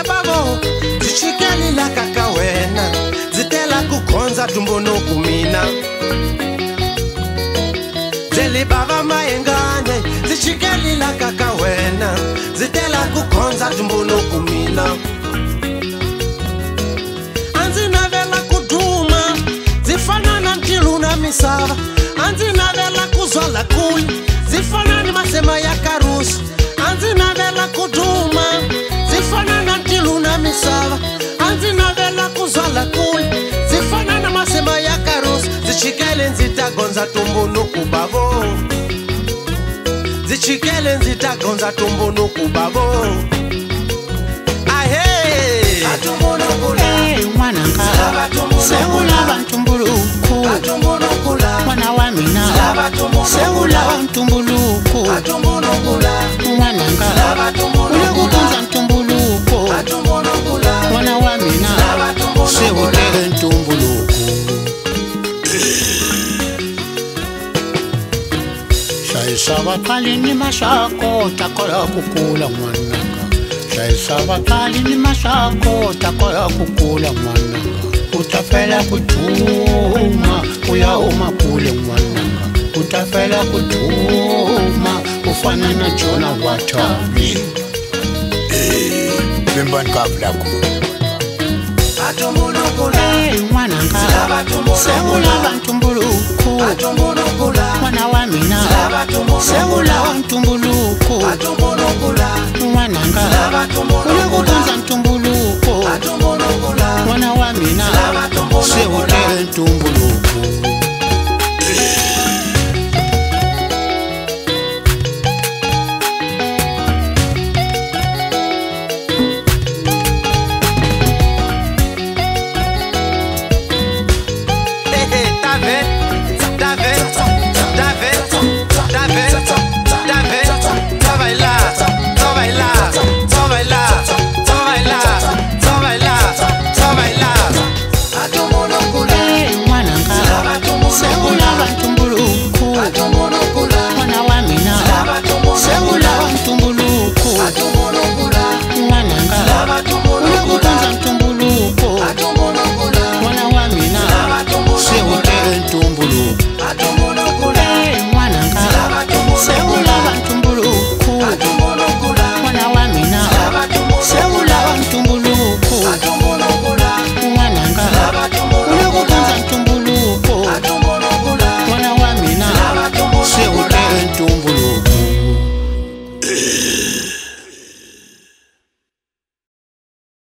ebavo ndzi chikelelaka ka wena ndzi tela ku khondza tumbu no kumina ndzeli bava mayengane ndzi chikelelaka ka wena ndzi tela ku khondza tumbu no kumina a ndzi navela ku duma ndzi fana na ntilu na misava navela kuzwala kule ndzi fana na masimba ya karusi ndzi chikele ndzi ta gondza ntumbunuku bavo ndzi chikele ndzi ta gondza ntumbunuku bavo ahe n'wananga se u lava ntumbuluku n'wana wa mina se u lava ntumbuluku n'wananga hlayisa kali ni mashako ta kukula ku kula kali ni mashako ta kukula eh, ku Utafela kutuma u ta kule n'wananga Utafela kutuma ufana na chona u fana na jona wa tami vimbani ka vulakula atumbulukula n'wananga se vulava mwana wa mina seula ntumbuluku mwananga ulekutonza ntumbuluku mwana wa mina seute ntumbuluku